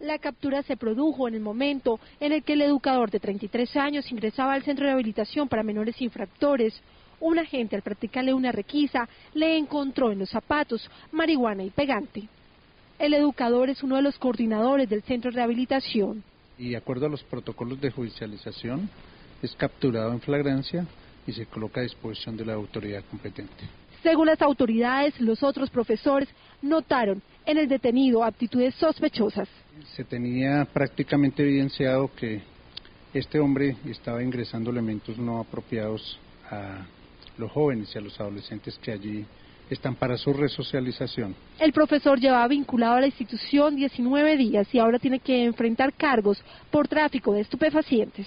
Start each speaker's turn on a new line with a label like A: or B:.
A: La captura se produjo en el momento en el que el educador de 33 años ingresaba al centro de rehabilitación para menores infractores. Un agente al practicarle una requisa le encontró en los zapatos marihuana y pegante. El educador es uno de los coordinadores del centro de rehabilitación.
B: Y de acuerdo a los protocolos de judicialización, es capturado en flagrancia y se coloca a disposición de la autoridad competente.
A: Según las autoridades, los otros profesores notaron en el detenido aptitudes sospechosas.
B: Se tenía prácticamente evidenciado que este hombre estaba ingresando elementos no apropiados a los jóvenes y a los adolescentes que allí están para su resocialización.
A: El profesor llevaba vinculado a la institución 19 días y ahora tiene que enfrentar cargos por tráfico de estupefacientes.